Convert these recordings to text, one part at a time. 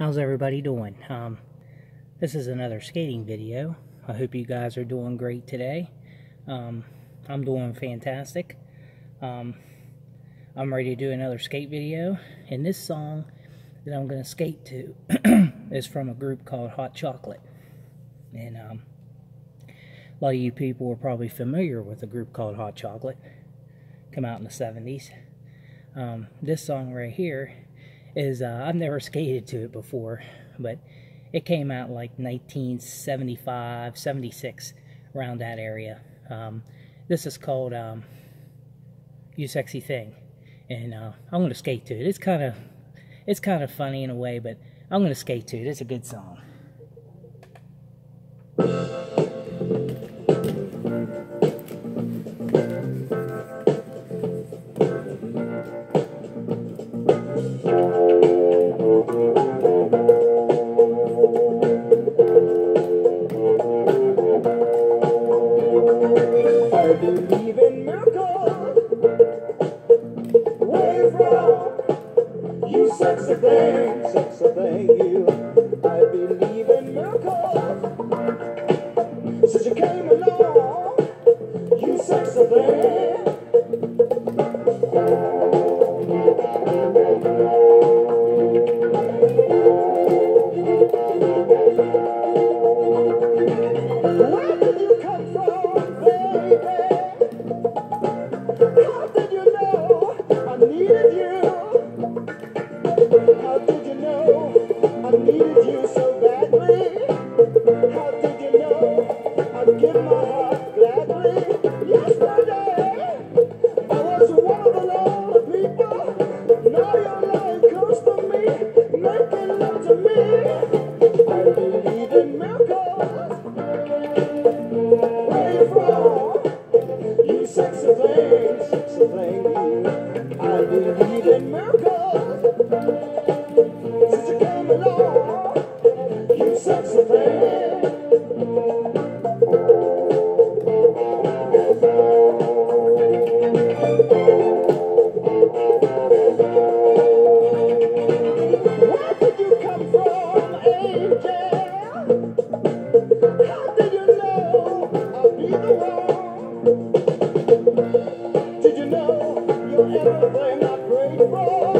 How's everybody doing? Um, this is another skating video. I hope you guys are doing great today. Um, I'm doing fantastic. Um, I'm ready to do another skate video. And this song that I'm going to skate to is from a group called Hot Chocolate. And um, a lot of you people are probably familiar with a group called Hot Chocolate. Come out in the 70s. Um, this song right here is uh, I've never skated to it before, but it came out like 1975, 76, around that area. Um, this is called um, "You Sexy Thing," and uh, I'm gonna skate to it. It's kind of it's kind of funny in a way, but I'm gonna skate to it. It's a good song. Believe in miracles. You from? You sexy thing, sexy thing, you. I believe in miracles. Since you came along, you sexy thing. Did you come from, angel? How did you know I'd be the one? Did you know you're everything I Yeah.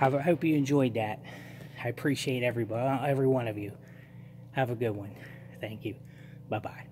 I hope you enjoyed that. I appreciate everybody, every one of you. Have a good one. Thank you. Bye bye.